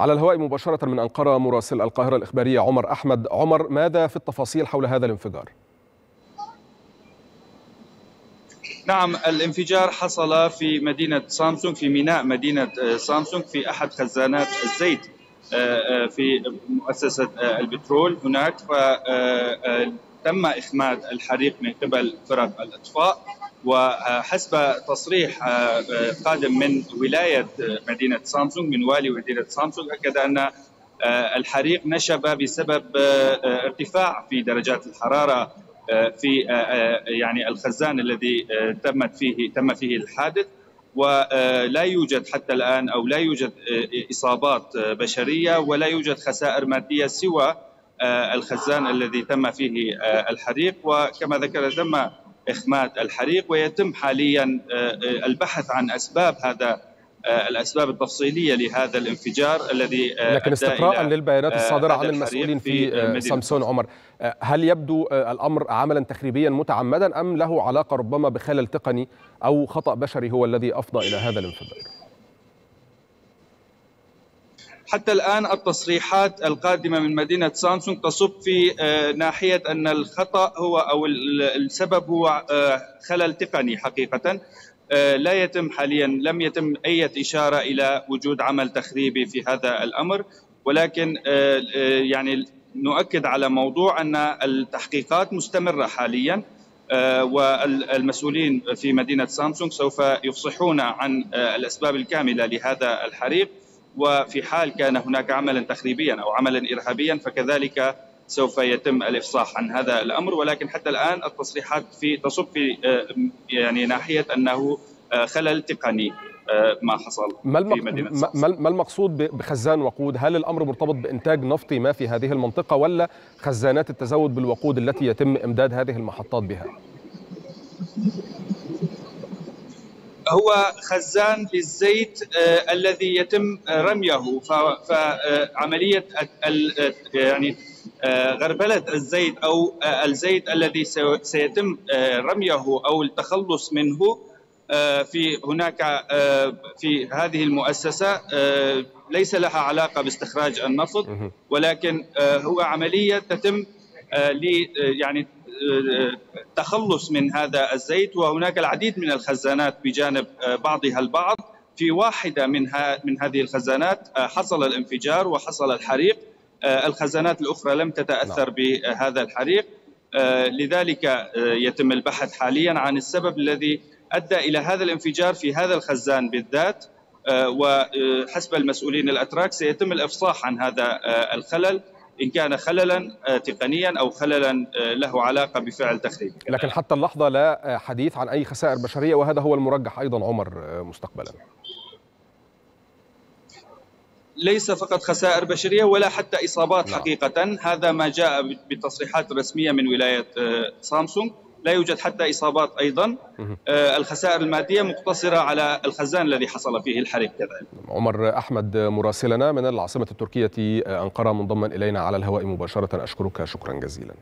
على الهواء مباشرة من أنقرة مراسل القاهرة الإخبارية عمر أحمد. عمر ماذا في التفاصيل حول هذا الانفجار؟ نعم الانفجار حصل في مدينة سامسونج في ميناء مدينة سامسونج في أحد خزانات الزيت في مؤسسة البترول هناك. فتم إخماد الحريق من قبل فرق الإطفاء. وحسب تصريح قادم من ولاية مدينة سامسونج من والي مدينة سامسونج أكد أن الحريق نشب بسبب ارتفاع في درجات الحرارة في يعني الخزان الذي تمت فيه تم فيه الحادث. ولا يوجد حتى الآن أو لا يوجد إصابات بشرية ولا يوجد خسائر مادية سوى الخزان الذي تم فيه الحريق. وكما ذكر تم إخماد الحريق ويتم حاليا البحث عن أسباب هذا الأسباب التفصيلية لهذا الانفجار الذي لكن استقراء للبيانات الصادرة عن المسؤولين في, في سامسون عمر هل يبدو الأمر عملا تخريبيا متعمدا أم له علاقة ربما بخلل تقني أو خطأ بشري هو الذي أفضى إلى هذا الانفجار؟ حتى الآن التصريحات القادمة من مدينة سامسونج تصب في ناحية أن الخطأ هو أو السبب هو خلل تقني حقيقة. لا يتم حاليا لم يتم أي إشارة إلى وجود عمل تخريبي في هذا الأمر. ولكن يعني نؤكد على موضوع أن التحقيقات مستمرة حاليا والمسؤولين في مدينة سامسونج سوف يفصحون عن الأسباب الكاملة لهذا الحريق. وفي حال كان هناك عملا تخريبيا أو عملا ارهابيا فكذلك سوف يتم الإفصاح عن هذا الأمر ولكن حتى الآن التصريحات في تصب في يعني ناحية أنه خلل تقني ما حصل ما في مدينة ما المقصود بخزان وقود؟ هل الأمر مرتبط بإنتاج نفطي ما في هذه المنطقة ولا خزانات التزود بالوقود التي يتم إمداد هذه المحطات بها؟ هو خزان للزيت آه الذي يتم رميه. فعمليه يعني آه غربلة الزيت أو آه الزيت الذي سيتم رميه أو التخلص منه في هناك في هذه المؤسسة ليس لها علاقة باستخراج النفط ولكن هو عملية تتم يعني التخلص من هذا الزيت وهناك العديد من الخزانات بجانب بعضها البعض. في واحدة من من هذه الخزانات حصل الانفجار وحصل الحريق. الخزانات الأخرى لم تتأثر بهذا الحريق. لذلك يتم البحث حاليا عن السبب الذي أدى إلى هذا الانفجار في هذا الخزان بالذات. وحسب المسؤولين الأتراك سيتم الإفصاح عن هذا الخلل. إن كان خللا تقنيا أو خللا له علاقة بفعل تخريب. لكن حتى اللحظة لا حديث عن أي خسائر بشرية وهذا هو المرجح أيضا عمر مستقبلا. ليس فقط خسائر بشرية ولا حتى إصابات لا. حقيقة. هذا ما جاء بالتصريحات الرسمية من ولاية سامسونج. لا يوجد حتى إصابات أيضا. الخسائر المادية مقتصرة على الخزان الذي حصل فيه الحريق كذلك. عمر أحمد مراسلنا من العاصمة التركية أنقرة منضما إلينا على الهواء مباشرة. أشكرك شكرا جزيلا.